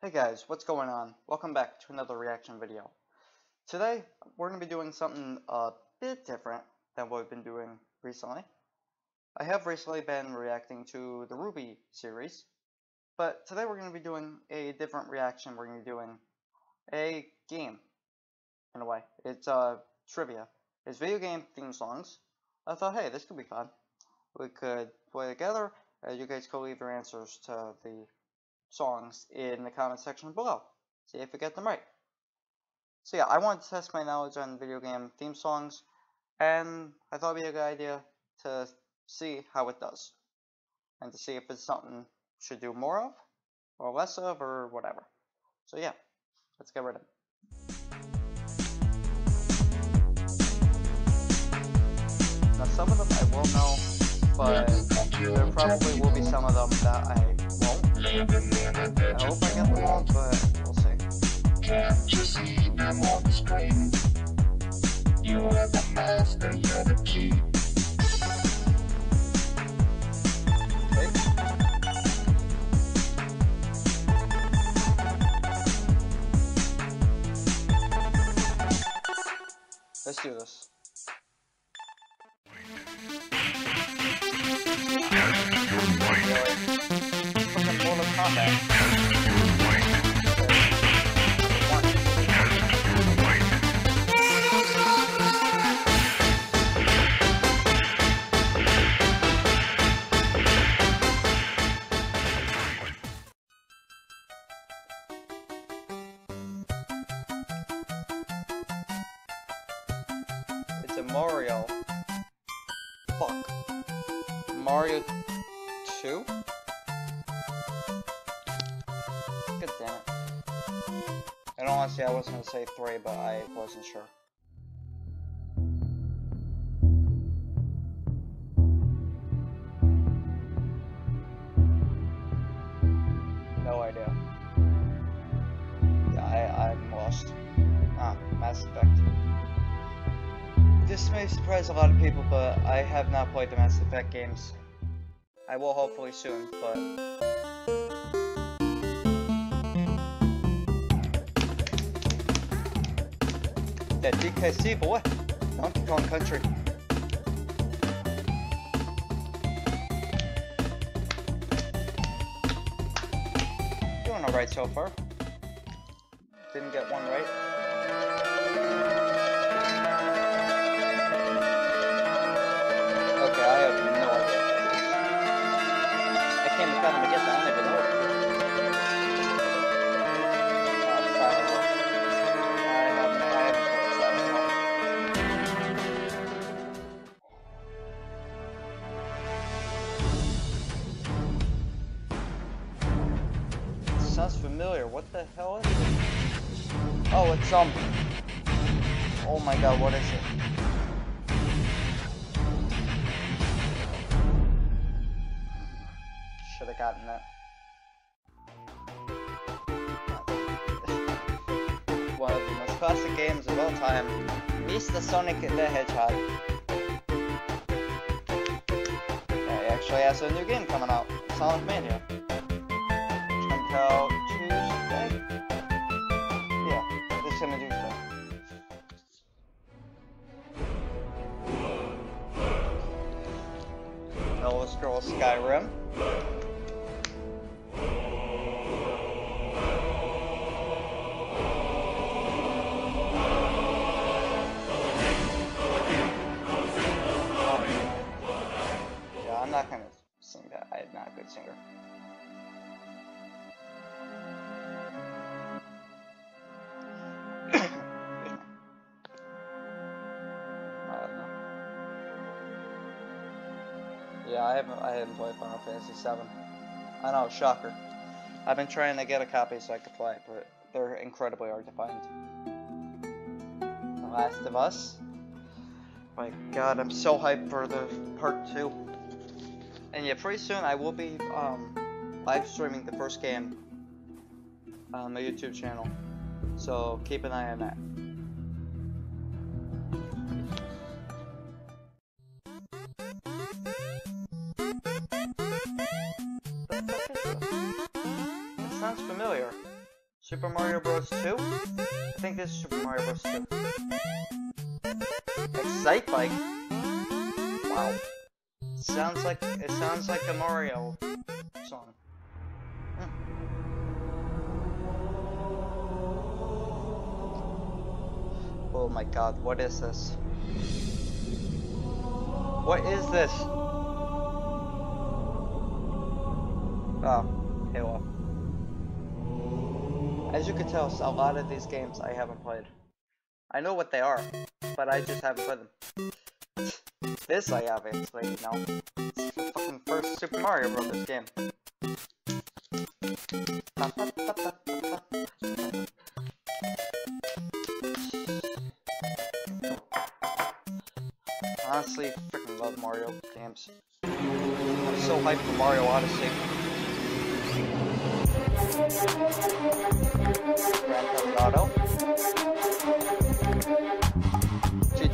Hey guys, what's going on? Welcome back to another reaction video. Today, we're going to be doing something a bit different than what we've been doing recently. I have recently been reacting to the RWBY series, but today we're going to be doing a different reaction. We're going to be doing a game, in a way. It's uh, trivia. It's video game theme songs. I thought, hey, this could be fun. We could play together, you guys could leave your answers to the songs in the comment section below. See if we get them right. So yeah, I wanted to test my knowledge on video game theme songs, and I thought it'd be a good idea to see how it does, and to see if it's something should do more of, or less of, or whatever. So yeah, let's get rid of it. Now some of them I will know, but there probably will be some of them that I. I hope I get them all, but we'll see. Can't you see them on the screen? You are the master, you're the key. Let's do this. Mario. Fuck. Mario 2? God damn it. To say I was gonna say 3, but I wasn't sure. No idea. Yeah, I, I'm lost. Ah, Mass Effect. This may surprise a lot of people, but I have not played the Mass Effect games. I will hopefully soon, but... That DKC boy! Donkey Kong Country. Doing alright so far. Sounds familiar. What the hell is it? Oh, it's um. Oh my god, what is it? Should have gotten that. One of the most classic games of all time. Mr. Sonic the Hedgehog. Yeah, he actually has a new game coming out. Sonic Mania. Out Tuesday? Yeah, this coming Tuesday. Elder Scrolls Skyrim. Yeah, I'm not Yeah, I haven't I haven't played Final Fantasy VII. I know, shocker. I've been trying to get a copy so I could play it, but they're incredibly hard to find. The Last of Us. My god, I'm so hyped for the part two. And yeah, pretty soon I will be um, live streaming the first game on my YouTube channel. So keep an eye on that. Super Mario Bros. 2? I think this is Super Mario Bros. 2. Excitebike? Wow. Sounds like, it sounds like a Mario song. Hmm. Oh my god, what is this? What is this? Oh. As you can tell, a lot of these games I haven't played. I know what they are, but I just haven't played them. This I have actually, you know. It's the fucking first Super Mario Brothers game. Honestly, freaking love Mario games. I'm so hyped for Mario Odyssey.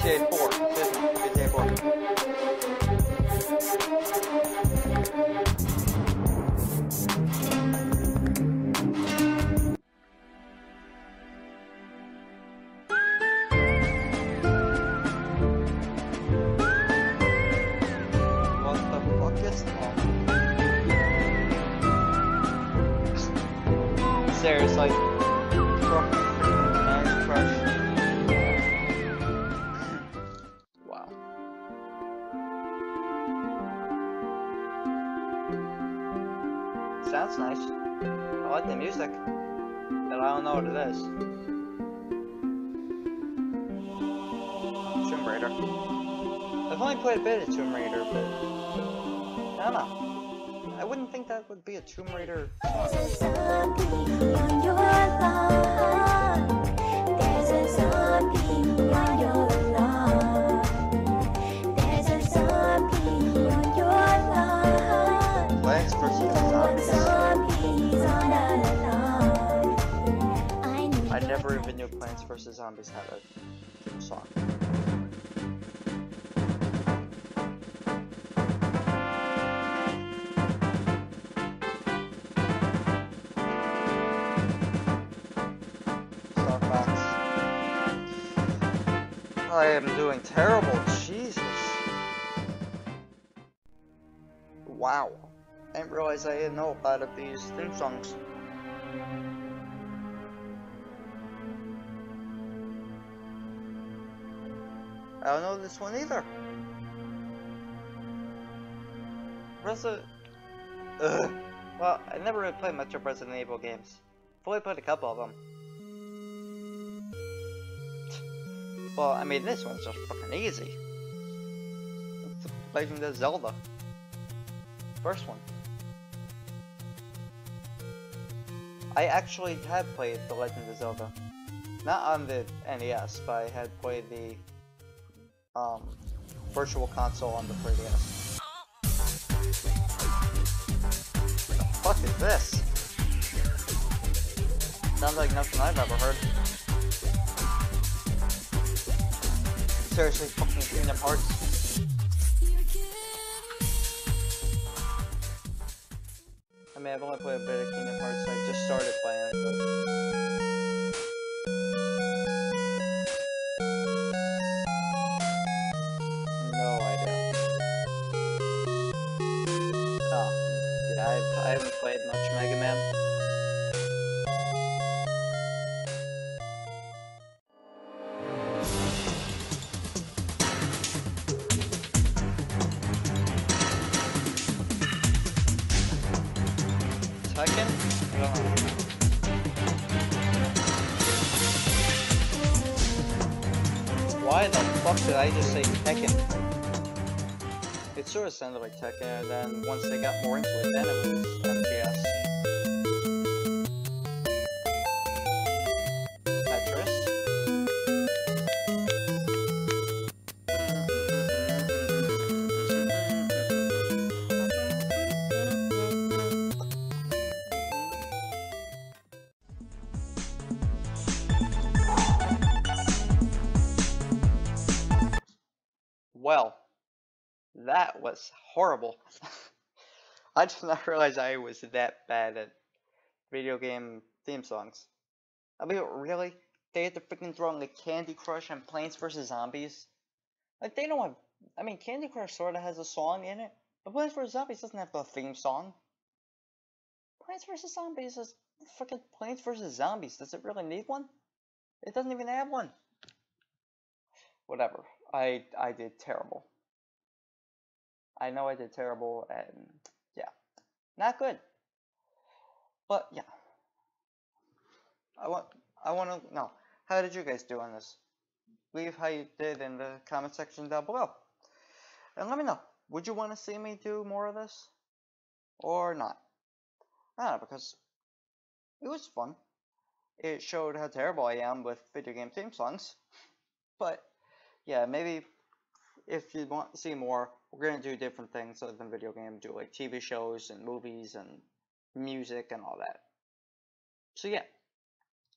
GTA 4. Excuse me, GTA 4. What the fuck is? Seriously. Don't know what it is. Tomb Raider. I've only played a bit of Tomb Raider, but I don't know. I wouldn't think that would be a Tomb Raider song. Never Plants vs. Zombies had a theme song. I am doing terrible. Jesus. Wow. I didn't realize I didn't know about these theme songs. I don't know this one either. Resident. Ugh. Well, I never really played much of Resident Evil games. I've only played a couple of them. Well, I mean, this one's just fucking easy. It's Legend of Zelda. First one. I actually had played The Legend of Zelda. Not on the NES, but I had played the um, virtual console on the 3DS. What The fuck is this? Sounds like nothing I've ever heard. Seriously, fucking Kingdom Hearts. I mean, I've only played a bit of Kingdom Hearts. I just started playing it, but much Mega Man. Why the fuck did I just say Tekken? It sort of sounded like Tekken, and then once they got more into it, then it was MGS. Tetris. Well, that was horrible. I did not realize I was that bad at video game theme songs. I mean, really? They had to freaking throw in the Candy Crush and Plants vs. Zombies? Like, they don't have. I mean, Candy Crush sorta has a song in it, but Plants vs. Zombies doesn't have the theme song. Plants vs. Zombies is freaking Plants vs. Zombies. Does it really need one? It doesn't even have one. Whatever. I I did terrible. I know I did terrible, and yeah, not good. But yeah, I want I want to know how did you guys do on this? Leave how you did in the comment section down below, and let me know. Would you want to see me do more of this, or not? I don't know because it was fun. It showed how terrible I am with video game theme songs, but yeah, maybe if you want to see more, we're gonna do different things other than video game, do like TV shows and movies and music and all that. So yeah,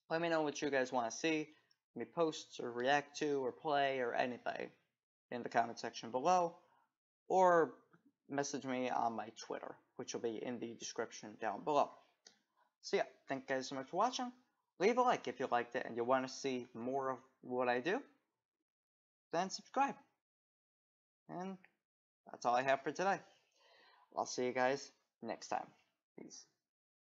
let me know what you guys want to see me post or react to or play or anything in the comment section below, or message me on my Twitter, which will be in the description down below. So yeah, thank you guys so much for watching. Leave a like if you liked it and you want to see more of what I do. Then subscribe. And that's all I have for today. I'll see you guys next time. Peace.